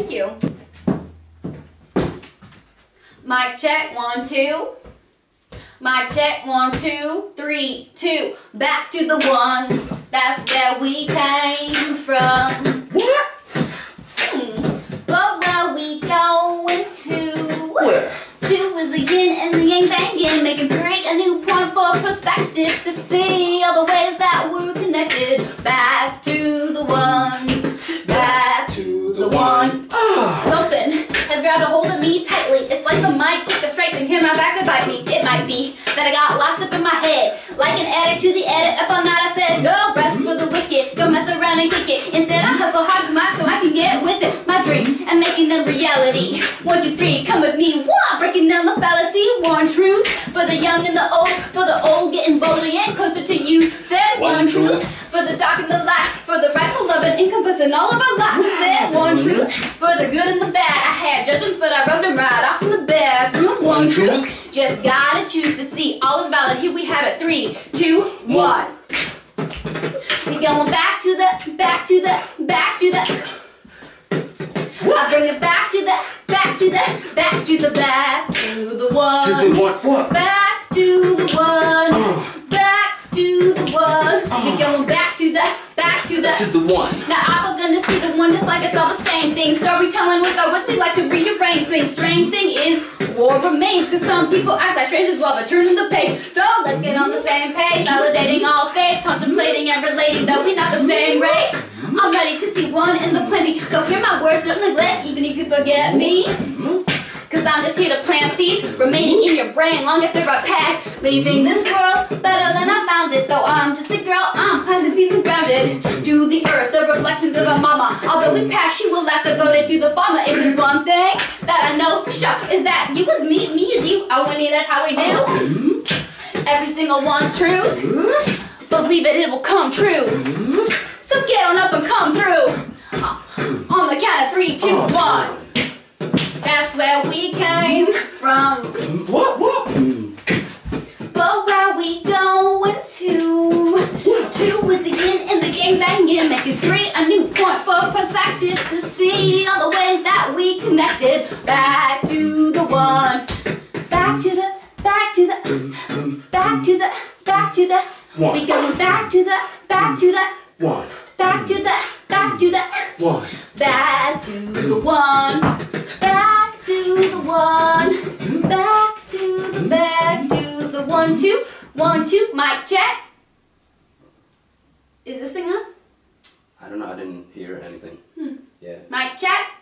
Thank you. Mic check, one, two. Mic check, one, two, three, two. Back to the one. That's where we came from. What? Hmm. But where we going to? Where? Two is the yin and the yang banging, making three a new point for perspective to see all the ways that we're connected. Strike and came right back to bite me. It might be that I got lost up in my head. Like an addict to the edit. Up all night I said, no rest for the wicked. Don't mess around and kick it. Instead I hustle hard to mic so I can get with it. My dreams and making them reality. One, two, three, come with me. One, breaking down the fallacy. One truth for the young and the old. For the old getting boldly and closer to you. Said one, One truth. For the dark and the light. For the rightful love and encompassing all of our lives. Said one truth. For the good and the bad. I had Just gotta choose to see. All is valid. Here we have it. Three, two, one. We going back to the, back to the, back to the. I bring it back to the, back to the, back to the, back to the one. To the one. What? Back to the one. Uh, Back to the one. We going back to the, back to the. to the one. Now I'm gonna see the one just like it's all the same thing. Storytelling with our words, we like to rearrange things. Strange thing is, war remains. Cause some people act like strangers while they're turning the page. So let's get on the same page. Validating all faith, contemplating and relating that we're not the same race. I'm ready to see one in the plenty. So hear my words, don't neglect, even if you forget me. Cause I'm just here to plant seeds, remaining in your brain long after I pass. Leaving this world better than I found it. Though I'm just a girl, I'm planting seeds and grounded to the earth, the reflections of a mama. Although we pass, she will last devoted to the farmer. If there's one thing is that you is me, me is you. Oh, Winnie, that's how we do. Every single one's true. Believe it, it will come true. So get on up and come through. The banging, making three a new point for perspective to see all the ways that we connected. Back to the one. Back to the, back to the, back to the, back to the. One. We going back to the, back to the, One. back to the, back to the. One. Back to the one. Back to the one. Back to the back to the one two. Mic check. Is this thing on? I don't know. I didn't hear anything. Hmm. Yeah. Mic check.